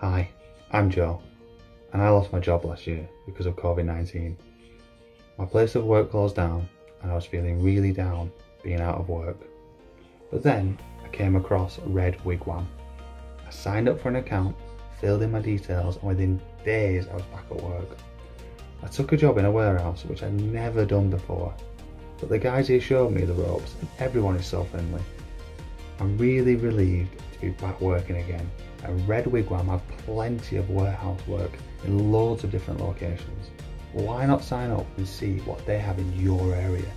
Hi, I'm Joe, and I lost my job last year because of COVID 19. My place of work closed down, and I was feeling really down being out of work. But then I came across Red Wigwam. I signed up for an account, filled in my details, and within days I was back at work. I took a job in a warehouse which I'd never done before, but the guys here showed me the ropes, and everyone is so friendly. I'm really relieved to be back working again. And Red Wigwam have plenty of warehouse work in loads of different locations. Why not sign up and see what they have in your area?